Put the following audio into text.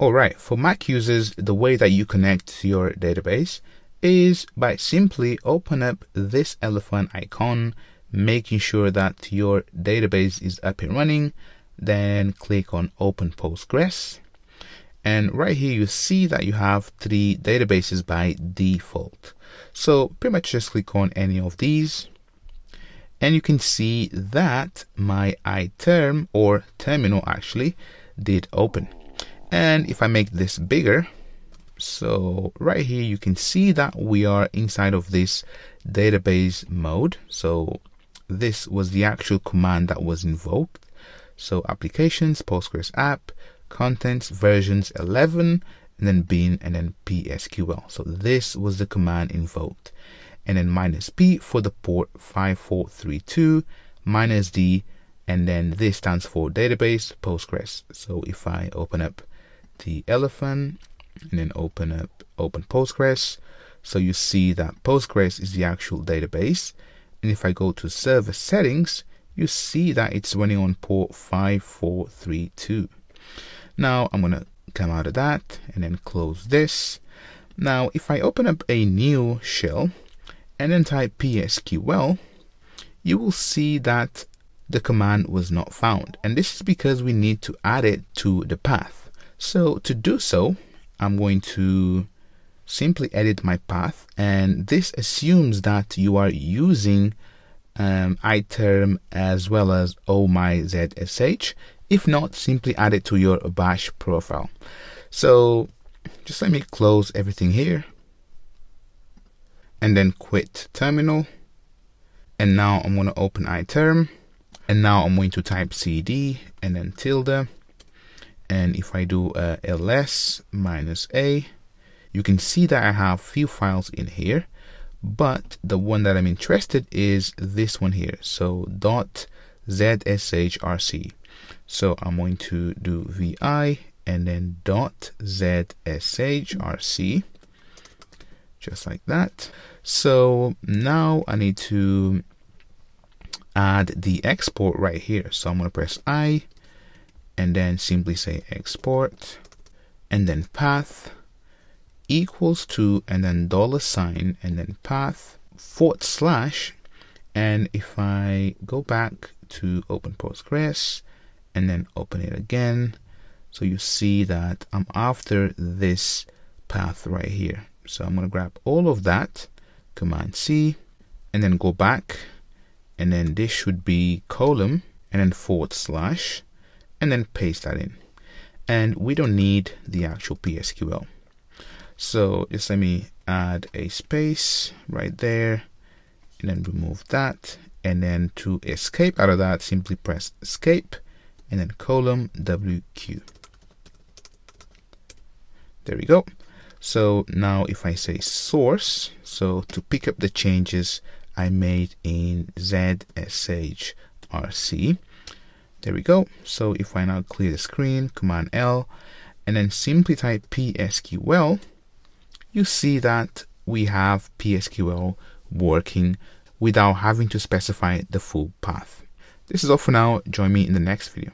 Alright, for Mac users, the way that you connect to your database is by simply open up this elephant icon, making sure that your database is up and running, then click on Open Postgres. And right here, you see that you have three databases by default. So pretty much just click on any of these. And you can see that my iTerm or terminal actually did open. And if I make this bigger, so right here you can see that we are inside of this database mode. So this was the actual command that was invoked. So applications, Postgres app, contents, versions 11, and then bin, and then PSQL. So this was the command invoked. And then minus P for the port 5432, minus D, and then this stands for database Postgres. So if I open up the elephant and then open up open Postgres. So you see that Postgres is the actual database. And if I go to server settings, you see that it's running on port 5432. Now I'm going to come out of that and then close this. Now, if I open up a new shell and then type psql, you will see that the command was not found. And this is because we need to add it to the path. So to do so, I'm going to simply edit my path and this assumes that you are using um, iterm as well as oh-my-zsh. If not, simply add it to your bash profile. So just let me close everything here and then quit terminal. And now I'm going to open iterm and now I'm going to type cd and then tilde and if I do uh, ls minus a you can see that I have few files in here but the one that I'm interested is this one here. So dot zshrc so I'm going to do vi and then dot zshrc just like that. So now I need to add the export right here. So I'm going to press I and then simply say export and then path equals to and then dollar sign and then path forward slash. And if I go back to open Postgres and then open it again so you see that I'm after this path right here. So I'm to grab all of that command C and then go back and then this should be column and then forward slash and then paste that in. And we don't need the actual PSQL. So just let me add a space right there and then remove that. And then to escape out of that, simply press escape and then column WQ. There we go. So now if I say source, so to pick up the changes I made in ZSH RC, there we go. So if I now clear the screen, Command L, and then simply type PSQL, you see that we have PSQL working without having to specify the full path. This is all for now. Join me in the next video.